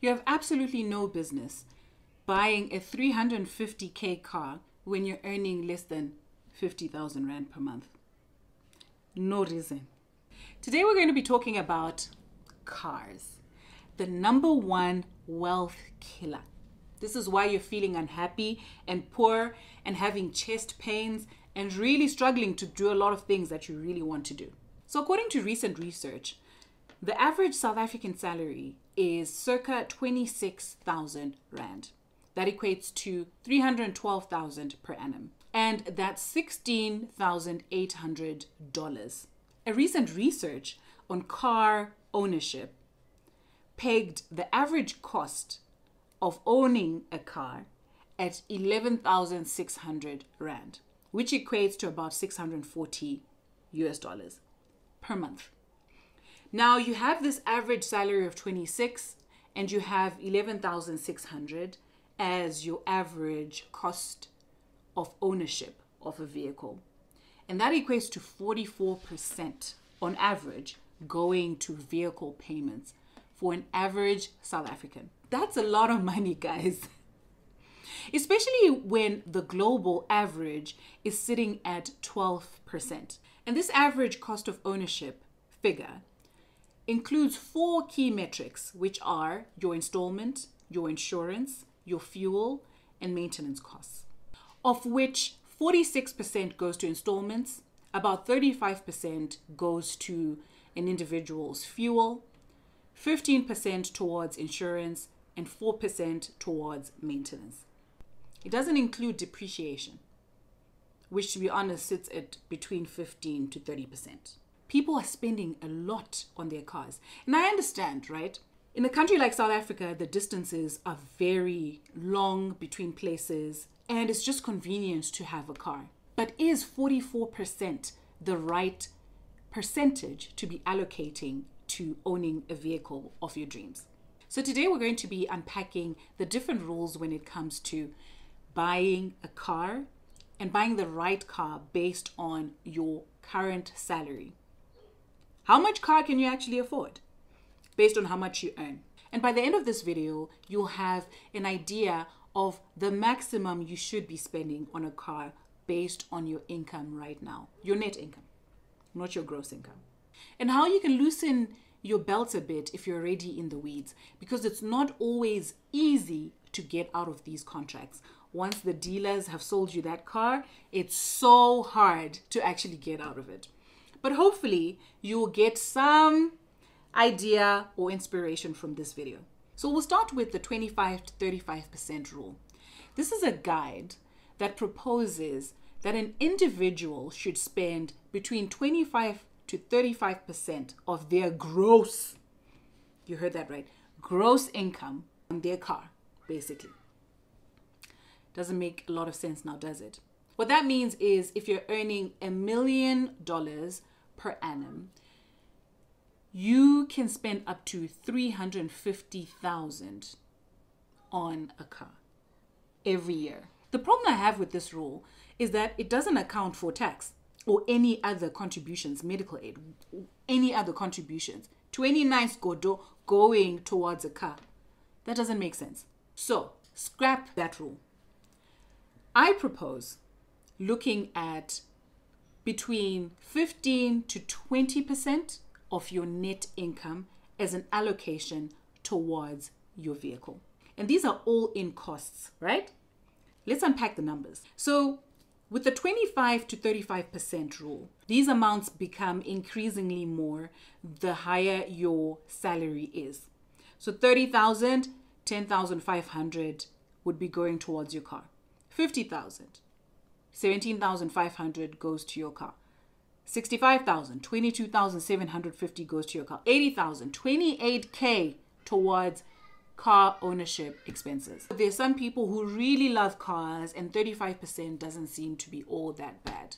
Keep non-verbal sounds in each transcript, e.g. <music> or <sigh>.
You have absolutely no business buying a 350k car when you're earning less than 50,000 rand per month. No reason. Today we're going to be talking about cars, the number one wealth killer. This is why you're feeling unhappy and poor and having chest pains and really struggling to do a lot of things that you really want to do. So, according to recent research, the average South African salary is circa 26,000 Rand. That equates to 312,000 per annum. And that's $16,800. A recent research on car ownership pegged the average cost of owning a car at 11,600 Rand, which equates to about 640 US dollars per month. Now you have this average salary of 26 and you have 11,600 as your average cost of ownership of a vehicle. And that equates to 44% on average going to vehicle payments for an average South African. That's a lot of money, guys. <laughs> Especially when the global average is sitting at 12%. And this average cost of ownership figure includes four key metrics, which are your installment, your insurance, your fuel, and maintenance costs, of which 46% goes to installments, about 35% goes to an individual's fuel, 15% towards insurance, and 4% towards maintenance. It doesn't include depreciation, which to be honest sits at between 15 to 30%. People are spending a lot on their cars. And I understand, right? In a country like South Africa, the distances are very long between places, and it's just convenient to have a car. But is 44% the right percentage to be allocating to owning a vehicle of your dreams? So, today we're going to be unpacking the different rules when it comes to buying a car and buying the right car based on your current salary. How much car can you actually afford based on how much you earn? And by the end of this video, you'll have an idea of the maximum you should be spending on a car based on your income right now, your net income, not your gross income. And how you can loosen your belt a bit if you're already in the weeds because it's not always easy to get out of these contracts. Once the dealers have sold you that car, it's so hard to actually get out of it. But hopefully, you will get some idea or inspiration from this video. So we'll start with the 25 to 35% rule. This is a guide that proposes that an individual should spend between 25 to 35% of their gross, you heard that right, gross income on their car, basically. Doesn't make a lot of sense now, does it? What that means is if you're earning a million dollars per annum, you can spend up to 350,000 on a car every year. The problem I have with this rule is that it doesn't account for tax or any other contributions, medical aid, any other contributions. 29 godo going towards a car. That doesn't make sense. So, scrap that rule. I propose looking at between 15 to 20% of your net income as an allocation towards your vehicle. And these are all in costs, right? Let's unpack the numbers. So, with the 25 to 35% rule, these amounts become increasingly more the higher your salary is. So 30,000, 10,500 would be going towards your car. 50,000, 17,500 goes to your car. 65,000, 22,750 goes to your car. 80,000, 28k towards car ownership expenses. There's some people who really love cars and 35% doesn't seem to be all that bad.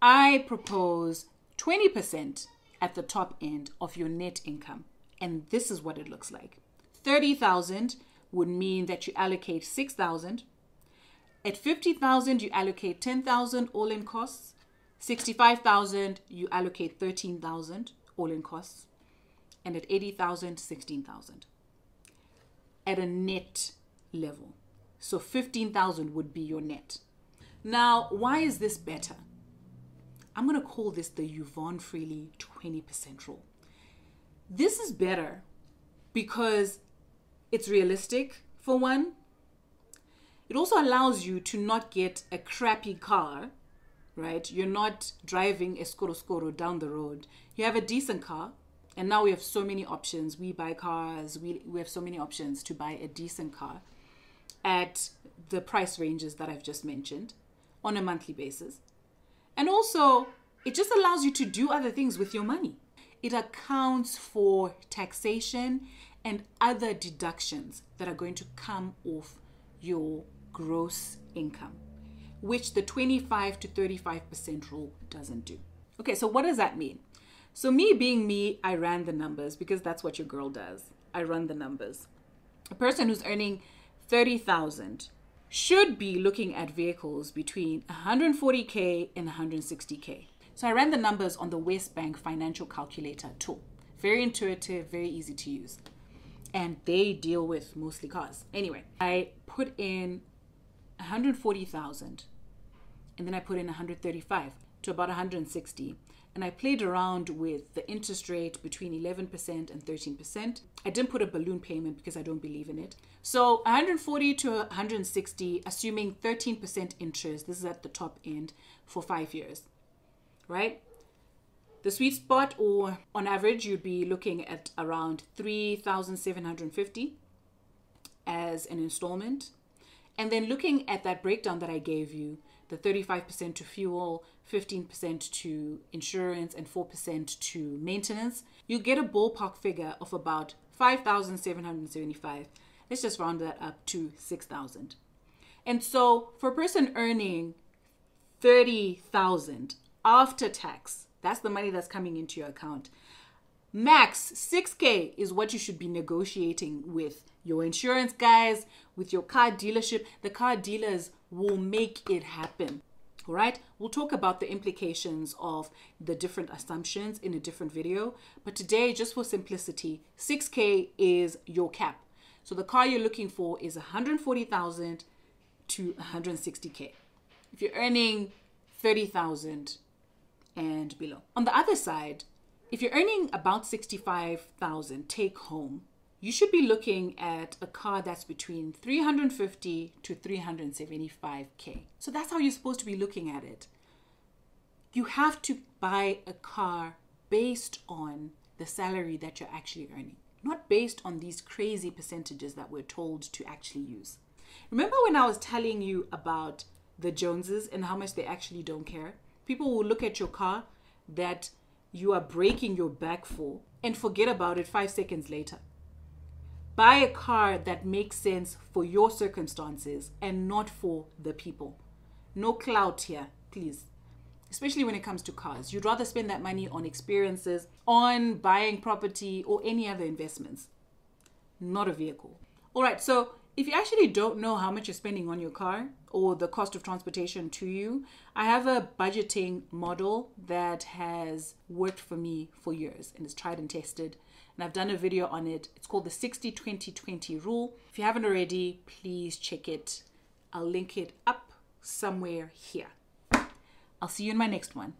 I propose 20% at the top end of your net income. And this is what it looks like. 30,000 would mean that you allocate 6,000 at 50,000, you allocate 10,000 all in costs. 65,000, you allocate 13,000 all in costs. And at 80,000, 16,000. at a net level. So 15,000 would be your net. Now, why is this better? I'm going to call this the Yvonne Freely 20% rule. This is better because it's realistic, for one. It also allows you to not get a crappy car, right? You're not driving a skoro skoro down the road. You have a decent car, and now we have so many options. We buy cars, we, we have so many options to buy a decent car at the price ranges that I've just mentioned on a monthly basis. And also, it just allows you to do other things with your money. It accounts for taxation and other deductions that are going to come off your gross income, which the 25 to 35% rule doesn't do. Okay, so what does that mean? So, me being me, I ran the numbers because that's what your girl does. I run the numbers. A person who's earning 30,000 should be looking at vehicles between 140k and 160k. So I ran the numbers on the WesBank financial calculator tool. Very intuitive, very easy to use. And they deal with mostly cars. Anyway, I put in 140,000 and then I put in 135 to about 160 and I played around with the interest rate between 11% and 13%. I didn't put a balloon payment because I don't believe in it. So 140 to 160, assuming 13% interest, this is at the top end for five years, right? The sweet spot, or on average, you'd be looking at around 3,750 as an installment. And then looking at that breakdown that I gave you, the 35% to fuel, 15% to insurance, and 4% to maintenance, you get a ballpark figure of about 5,775. Let's just round that up to 6,000. And so for a person earning 30,000 after tax, that's the money that's coming into your account. Max 6K is what you should be negotiating with your insurance guys, with your car dealership. The car dealers will make it happen. All right, we'll talk about the implications of the different assumptions in a different video. But today, just for simplicity, 6K is your cap. So the car you're looking for is 140,000 to 160K. If you're earning 30,000 and below. On the other side, if you're earning about 65,000 take home, you should be looking at a car that's between 350 to 375k. So that's how you're supposed to be looking at it. You have to buy a car based on the salary that you're actually earning, not based on these crazy percentages that we're told to actually use. Remember when I was telling you about the Joneses and how much they actually don't care? People will look at your car that you are breaking your back for and forget about it five seconds later buy a car that makes sense for your circumstances and not for the people. No clout here, please. Especially when it comes to cars. You'd rather spend that money on experiences, on buying property, or any other investments, not a vehicle. All right, so if you actually don't know how much you're spending on your car or the cost of transportation to you, I have a budgeting model that has worked for me for years and is tried and tested and I've done a video on it. It's called the 60 20 20 rule. If you haven't already, please check it. I'll link it up somewhere here. I'll see you in my next one.